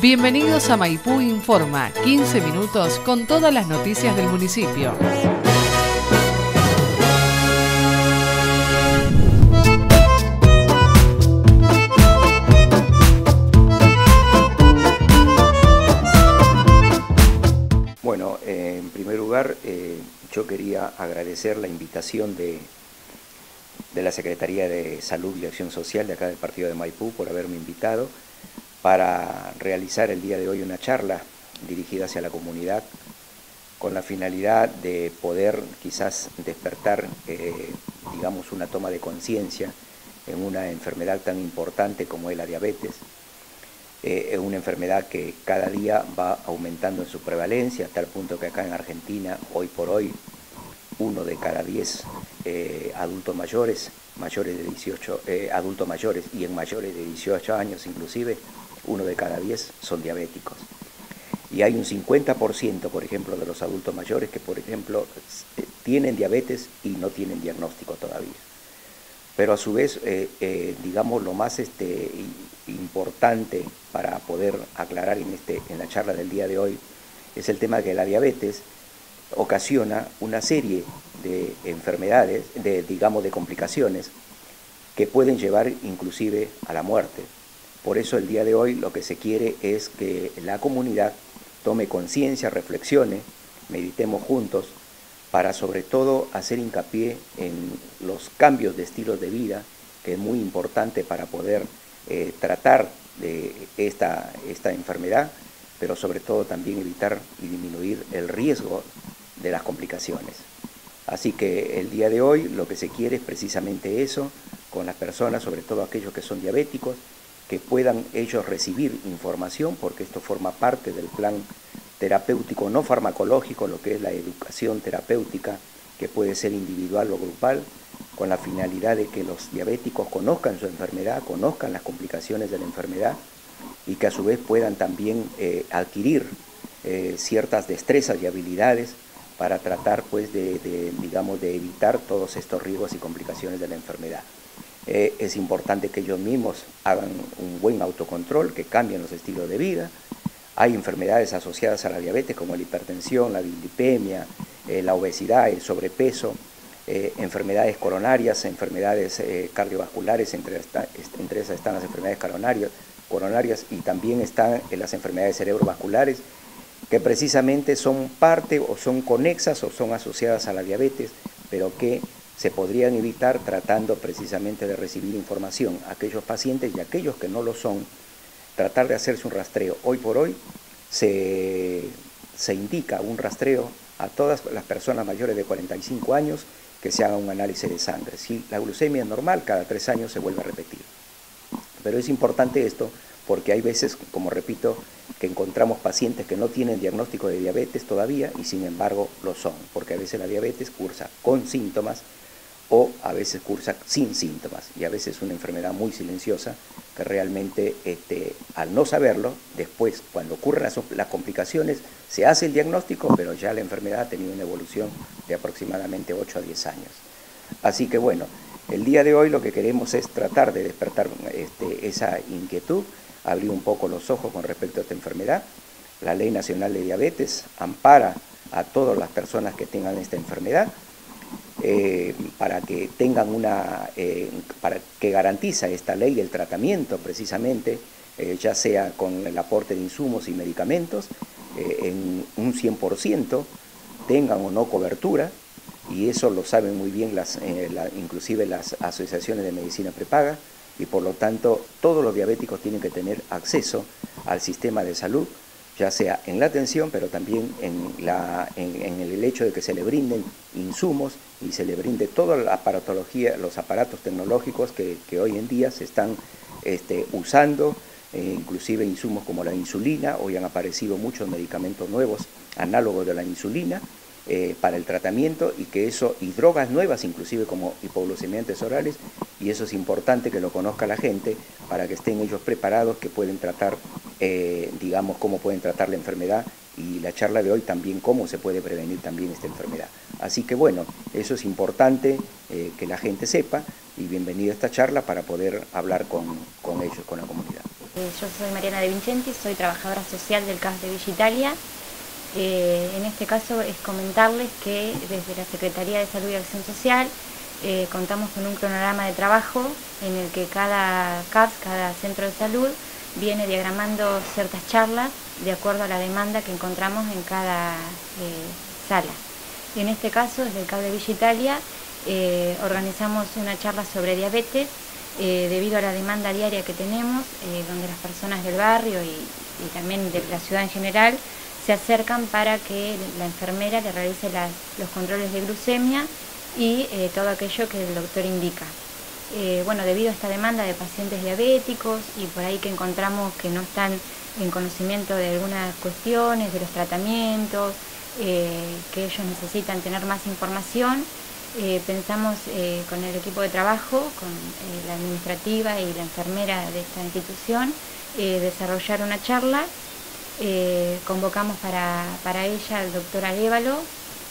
Bienvenidos a Maipú Informa, 15 minutos con todas las noticias del municipio. Bueno, eh, en primer lugar, eh, yo quería agradecer la invitación de, de la Secretaría de Salud y Acción Social de acá del Partido de Maipú por haberme invitado para realizar el día de hoy una charla dirigida hacia la comunidad con la finalidad de poder quizás despertar, eh, digamos, una toma de conciencia en una enfermedad tan importante como es la diabetes. Eh, es una enfermedad que cada día va aumentando en su prevalencia, hasta el punto que acá en Argentina, hoy por hoy, uno de cada diez eh, adultos mayores, mayores de 18, adultos mayores y en mayores de 18 años inclusive, uno de cada diez son diabéticos. Y hay un 50%, por ejemplo, de los adultos mayores que, por ejemplo, eh, tienen diabetes y no tienen diagnóstico todavía. Pero a su vez, eh, eh, digamos, lo más este, importante para poder aclarar en, este, en la charla del día de hoy es el tema de que la diabetes ocasiona una serie de enfermedades, de, digamos, de complicaciones que pueden llevar inclusive a la muerte. Por eso el día de hoy lo que se quiere es que la comunidad tome conciencia, reflexione, meditemos juntos para sobre todo hacer hincapié en los cambios de estilos de vida, que es muy importante para poder eh, tratar de esta, esta enfermedad, pero sobre todo también evitar y disminuir el riesgo de las complicaciones. Así que el día de hoy lo que se quiere es precisamente eso, con las personas, sobre todo aquellos que son diabéticos, que puedan ellos recibir información, porque esto forma parte del plan terapéutico no farmacológico, lo que es la educación terapéutica, que puede ser individual o grupal, con la finalidad de que los diabéticos conozcan su enfermedad, conozcan las complicaciones de la enfermedad y que a su vez puedan también eh, adquirir eh, ciertas destrezas y habilidades para tratar pues de, digamos, de evitar todos estos riesgos y complicaciones de la enfermedad. Eh, es importante que ellos mismos hagan un buen autocontrol, que cambien los estilos de vida. Hay enfermedades asociadas a la diabetes como la hipertensión, la dislipemia, eh, la obesidad, el sobrepeso, eh, enfermedades coronarias, enfermedades cardiovasculares, entre, entre, esas están las enfermedades coronarias, coronarias y también están las enfermedades cerebrovasculares, que precisamente son parte o son conexas o son asociadas a la diabetes, pero que se podrían evitar tratando precisamente de recibir información a aquellos pacientes y aquellos que no lo son, tratar de hacerse un rastreo. Hoy por hoy se, se indica un rastreo a todas las personas mayores de 45 años que se haga un análisis de sangre. Si la glucemia es normal, cada tres años se vuelve a repetir. Pero es importante esto porque hay veces, como repito, que encontramos pacientes que no tienen diagnóstico de diabetes todavía y sin embargo lo son, porque a veces la diabetes cursa con síntomas o a veces cursa sin síntomas y a veces es una enfermedad muy silenciosa que realmente este, al no saberlo, después cuando ocurren las, complicaciones se hace el diagnóstico, pero ya la enfermedad ha tenido una evolución de aproximadamente 8 a 10 años. Así que bueno, el día de hoy lo que queremos es tratar de despertar este, esa inquietud, abrir un poco los ojos con respecto a esta enfermedad. La Ley Nacional de Diabetes ampara a todas las personas que tengan esta enfermedad, eh, para que tengan una, eh, para que garantiza esta ley el tratamiento precisamente, eh, ya sea con el aporte de insumos y medicamentos, en un 100% tengan o no cobertura, y eso lo saben muy bien las, inclusive las asociaciones de medicina prepaga, y por lo tanto todos los diabéticos tienen que tener acceso al sistema de salud ya sea en la atención, pero también en, el hecho de que se le brinden insumos y se le brinde toda la aparatología, los aparatos tecnológicos que, hoy en día se están este, usando, eh, inclusive insumos como la insulina, hoy han aparecido muchos medicamentos nuevos análogos de la insulina, eh, para el tratamiento y que eso, y drogas nuevas inclusive como hipoglucemiantes orales, y eso es importante que lo conozca la gente para que estén ellos preparados, que pueden tratar, eh, digamos, cómo pueden tratar la enfermedad y la charla de hoy también cómo se puede prevenir también esta enfermedad. Así que bueno, eso es importante eh, que la gente sepa y bienvenido a esta charla para poder hablar con, con ellos, con la comunidad. Yo soy Mariana De Vincenti, soy trabajadora social del CAS de Villa. Eh, en este caso es comentarles que desde la Secretaría de Salud y Acción Social eh, contamos con un cronograma de trabajo en el que cada CAPS, cada centro de salud, viene diagramando ciertas charlas de acuerdo a la demanda que encontramos en cada sala. En este caso, desde el CAP de Villa Italia, organizamos una charla sobre diabetes eh, debido a la demanda diaria que tenemos, eh, donde las personas del barrio y, también de la ciudad en general se acercan para que la enfermera le realice los controles de glucemia y eh, todo aquello que el doctor indica. bueno, debido a esta demanda de pacientes diabéticos y por ahí que encontramos que no están en conocimiento de algunas cuestiones, de los tratamientos, que ellos necesitan tener más información, eh, pensamos eh, con el equipo de trabajo, con eh, la administrativa y la enfermera de esta institución, desarrollar una charla. Convocamos para, para, ella al doctor Arevalo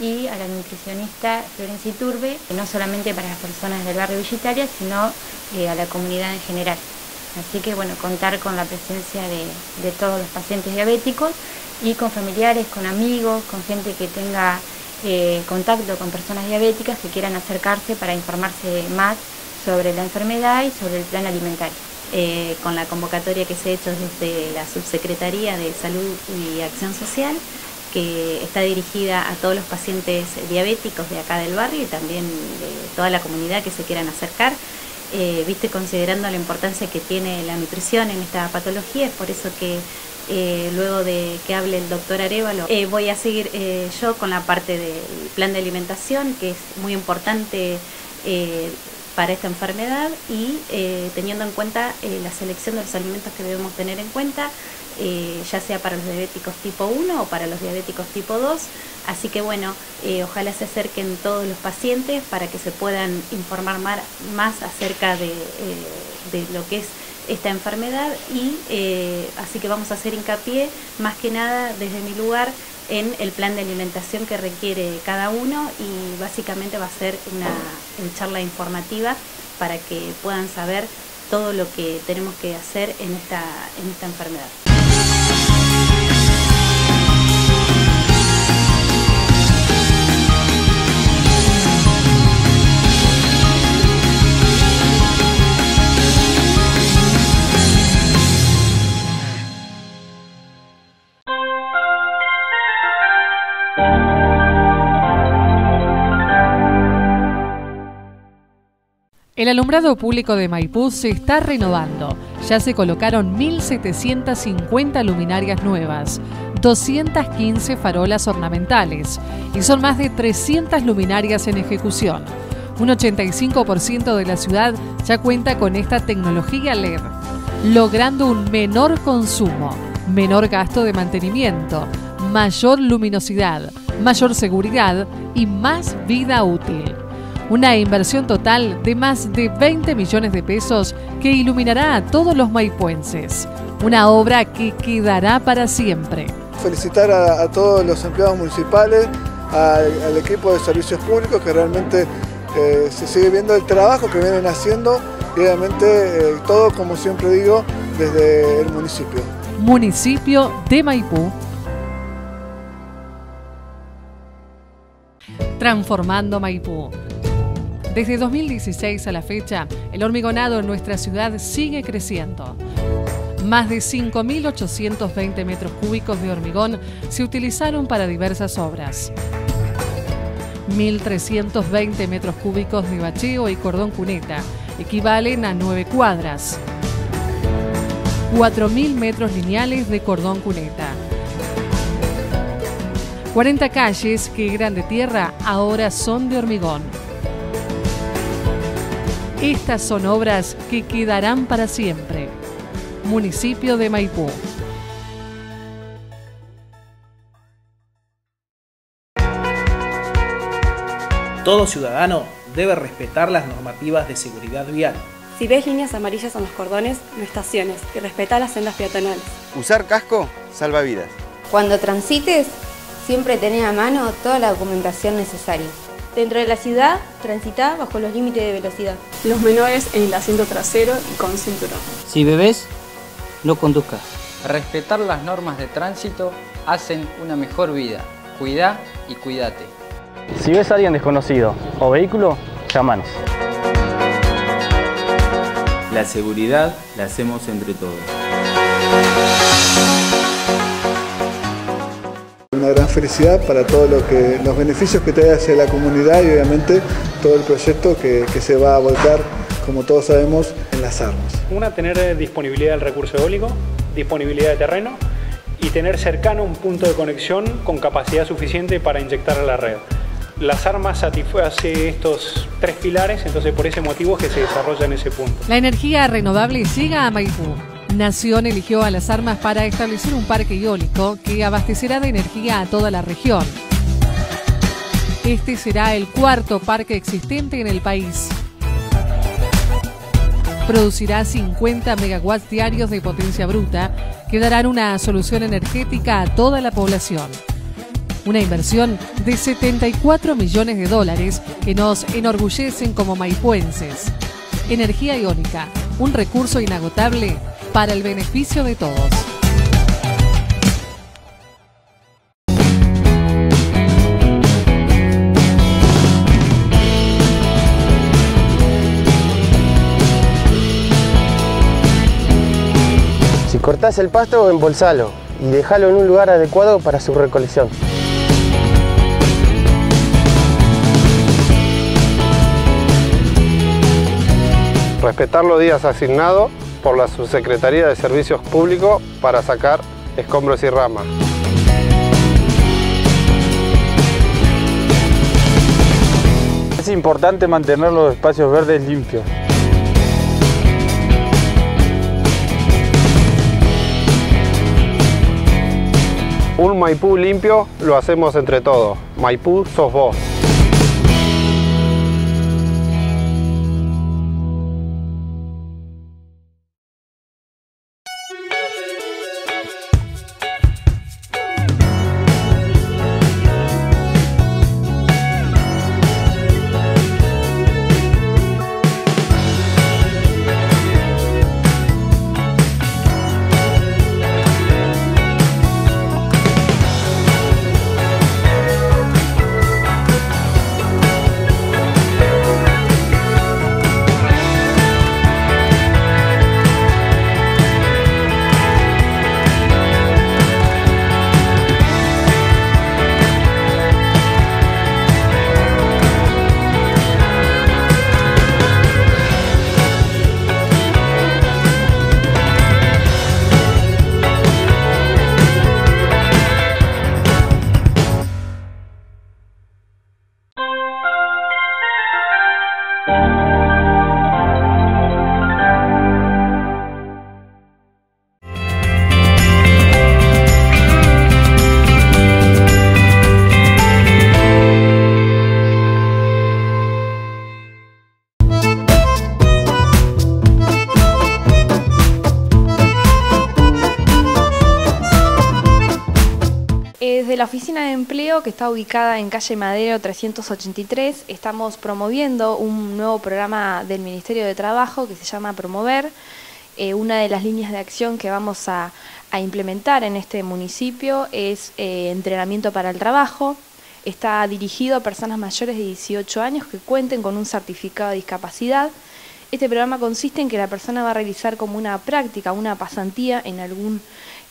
y a la nutricionista Florencia Iturbe, no solamente para las personas del barrio Villitaria, sino a la comunidad en general. Así que bueno, contar con la presencia de, de todos los pacientes diabéticos y con familiares, con amigos, con gente que tenga eh, contacto con personas diabéticas que quieran acercarse para informarse más sobre la enfermedad y sobre el plan alimentario. Eh, con la convocatoria que se ha hecho desde la Subsecretaría de Salud y Acción Social, que está dirigida a todos los pacientes diabéticos de acá del barrio y también de toda la comunidad que se quieran acercar. Eh, viste, considerando la importancia que tiene la nutrición en esta patología, es por eso que eh, luego de que hable el doctor Arevalo, eh, voy a seguir yo con la parte del plan de alimentación, que es muy importante para esta enfermedad y teniendo en cuenta la selección de los alimentos que debemos tener en cuenta, ya sea para los diabéticos tipo 1 o para los diabéticos tipo 2. Así que bueno, ojalá se acerquen todos los pacientes para que se puedan informar más, acerca de lo que es esta enfermedad y eh, así que vamos a hacer hincapié más que nada desde mi lugar en el plan de alimentación que requiere cada uno y básicamente va a ser una, charla informativa para que puedan saber todo lo que tenemos que hacer en esta, en esta enfermedad. El alumbrado público de Maipú se está renovando. Ya se colocaron 1.750 luminarias nuevas, 215 farolas ornamentales y son más de 300 luminarias en ejecución. Un 85% de la ciudad ya cuenta con esta tecnología LED, logrando un menor consumo, menor gasto de mantenimiento, mayor luminosidad, mayor seguridad y más vida útil una inversión total de más de 20 millones de pesos que iluminará a todos los maipuenses. Una obra que quedará para siempre. Felicitar a, todos los empleados municipales, al, equipo de servicios públicos que realmente eh, se sigue viendo el trabajo que vienen haciendo y obviamente eh, todo, como siempre digo, desde el municipio. Municipio de Maipú. Transformando Maipú. Desde 2016 a la fecha, el hormigonado en nuestra ciudad sigue creciendo. Más de 5.820 metros cúbicos de hormigón se utilizaron para diversas obras. 1.320 metros cúbicos de bacheo y cordón cuneta equivalen a 9 cuadras. 4.000 metros lineales de cordón cuneta. 40 calles que eran de tierra ahora son de hormigón. Estas son obras que quedarán para siempre. Municipio de Maipú. Todo ciudadano debe respetar las normativas de seguridad vial. Si ves líneas amarillas en los cordones, no estaciones y respeta las sendas peatonales. Usar casco salva vidas. Cuando transites, siempre tener a mano toda la documentación necesaria. Dentro de la ciudad, transita bajo los límites de velocidad. Los menores en el asiento trasero y con cinturón. Si bebés, no conduzcas. Respetar las normas de tránsito hacen una mejor vida. Cuida y cuídate. Si ves a alguien desconocido o vehículo, llámanos. La seguridad la hacemos entre todos. Una gran felicidad para todos lo que, los beneficios que trae hacia la comunidad y obviamente todo el proyecto que, que se va a volcar, como todos sabemos, en las armas. Una, tener disponibilidad del recurso eólico, disponibilidad de terreno y tener cercano un punto de conexión con capacidad suficiente para inyectar a la red. Las armas satisface estos tres pilares, entonces por ese motivo es que se desarrolla en ese punto. La energía renovable llega a Maipú. Nación eligió a las armas para establecer un parque eólico que abastecerá de energía a toda la región. Este será el cuarto parque existente en el país. Producirá 50 megawatts diarios de potencia bruta que darán una solución energética a toda la población. Una inversión de 74 millones de dólares que nos enorgullecen como maipuenses. Energía iónica, un recurso inagotable para el beneficio de todos. Si cortás el pasto, embolsalo y déjalo en un lugar adecuado para su recolección. Respetar los días asignados por la Subsecretaría de Servicios Públicos para sacar escombros y ramas. Es importante mantener los espacios verdes limpios. Un Maipú limpio lo hacemos entre todos. Maipú sos vos. Empleo, que está ubicada en calle Madero 383, estamos promoviendo un nuevo programa del Ministerio de Trabajo que se llama Promover. Eh, una de las líneas de acción que vamos a, implementar en este municipio es eh, entrenamiento para el trabajo. Está dirigido a personas mayores de 18 años que cuenten con un certificado de discapacidad. Este programa consiste en que la persona va a realizar como una práctica, una pasantía en algún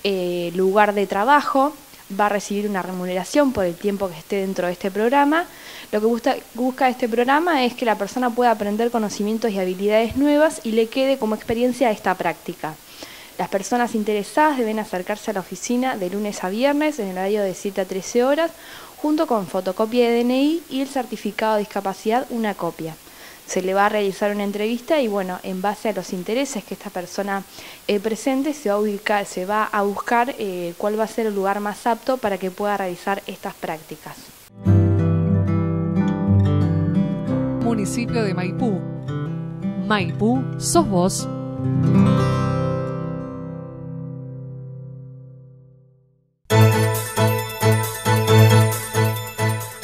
eh, lugar de trabajo va a recibir una remuneración por el tiempo que esté dentro de este programa. Lo que busca, este programa es que la persona pueda aprender conocimientos y habilidades nuevas y le quede como experiencia esta práctica. Las personas interesadas deben acercarse a la oficina de lunes a viernes en el horario de 7 a 13 horas, junto con fotocopia de DNI y el certificado de discapacidad, una copia se le va a realizar una entrevista y bueno, en base a los intereses que esta persona eh, presente se va a buscar eh, cuál va a ser el lugar más apto para que pueda realizar estas prácticas. Municipio de Maipú. Maipú, sos vos.